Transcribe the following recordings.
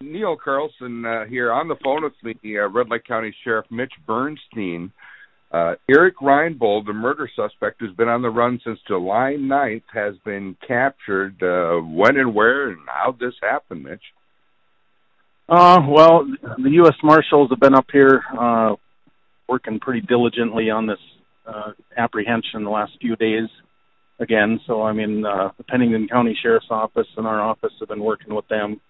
Neil Carlson uh, here on the phone with me, uh, Red Lake County Sheriff Mitch Bernstein. Uh, Eric Reinbold, the murder suspect who's been on the run since July 9th, has been captured. Uh, when and where and how this happened, Mitch? Uh, well, the U.S. Marshals have been up here uh, working pretty diligently on this uh, apprehension the last few days again. So, I mean, uh, the Pennington County Sheriff's Office and our office have been working with them.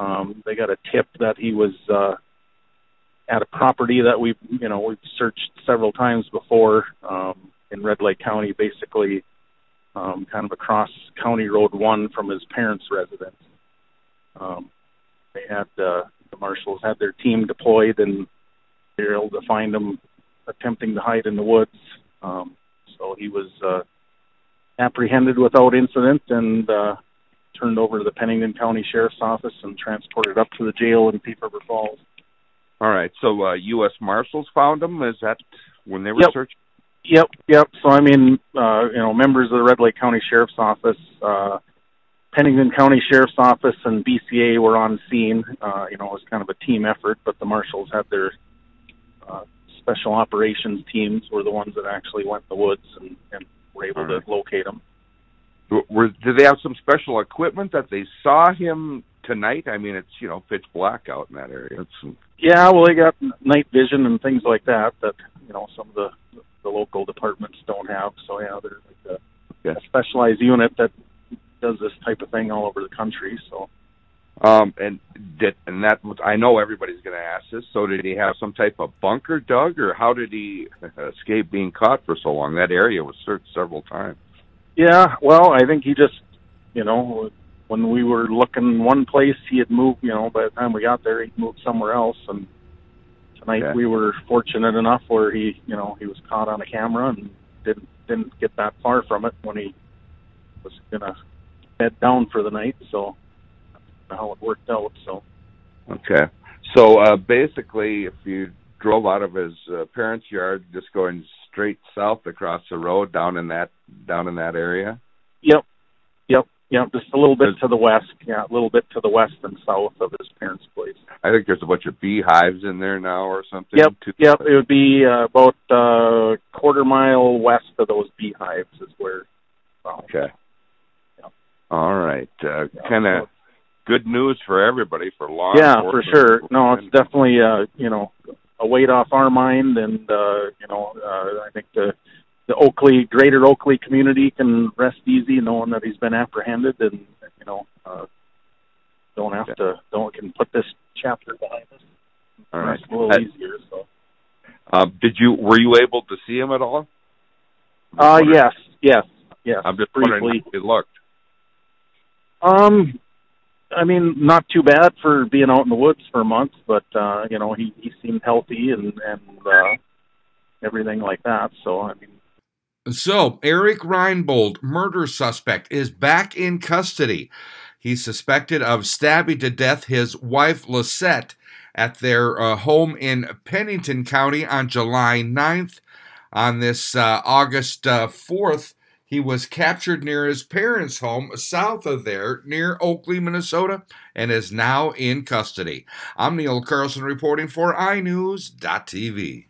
Um, they got a tip that he was uh, at a property that we, you know, we've searched several times before um, in Red Lake County, basically um, kind of across County Road One from his parents' residence. Um, they had uh, the marshals had their team deployed and they were able to find him attempting to hide in the woods. Um, so he was uh, apprehended without incident and uh, turned over to the Pennington County Sheriff's Office and transported up to the jail in Thief River Falls. All right. So uh, U.S. Marshals found him. Is that when they were Yep. searching? Yep, yep. So I mean, uh, you know, members of the Red Lake County Sheriff's Office, uh, Pennington County Sheriff's Office, and BCA were on scene. Uh, you know, it was kind of a team effort, but the marshals had their uh, special operations teams were the ones that actually went in the woods and, and were able right. to locate him. Were did they have some special equipment that they saw him tonight? I mean, it's you know pitch black out in that area. It's Yeah, well, they got night vision and things like that that you know some of the the local departments don't have. So yeah, there's like a, Okay. a specialized unit that does this type of thing all over the country. So Um, and did and that I know everybody's going to ask this. So did he have some type of bunker dug, or how did he escape being caught for so long? That area was searched several times. Yeah, well, I think he just you know when we were looking one place, he had moved. You know, by the time we got there, he moved somewhere else. And tonight Okay. we were fortunate enough where he you know he was caught on a camera and didn't didn't get that far from it when he was gonna bed down for the night. So how it worked out. So. Okay. So uh, basically, if you drove out of his uh, parents' yard, just going straight south across the road down in that down in that area. Yep, yep, yep. Just a little bit to the west. Yeah, a little bit to the west and south of his parents' place. I think there's a bunch of beehives in there now or something. Yep, too. yep. It would be uh, about uh, quarter mile west of those beehives is where. Um, Okay. Yeah. All right. Uh, yeah, kind of good news for everybody for law. Yeah, for sure. No, it's definitely uh, you know a weight off our mind, and uh, you know uh, I think the the Oklee greater Oklee community can rest easy knowing that he's been apprehended, and you know uh, don't have to don't can put this chapter behind us. All right. Rest a little Uh, easier. So. Uh, did you were you able to see him at all? Uh, yes, yes, yes. I'm just briefly. wondering how he looked. Um, I mean, not too bad for being out in the woods for a month, but uh, you know, he he seemed healthy and and uh, everything like that. So I mean, So, Eric Reinbold, murder suspect, is back in custody. He's suspected of stabbing to death his wife, Lissette, at their uh, home in Pennington County on July 9th. On this uh, August uh, 4th, he was captured near his parents' home south of there, near Oklee, Minnesota, and is now in custody. I'm Neil Carlson reporting for iNewZ.TV.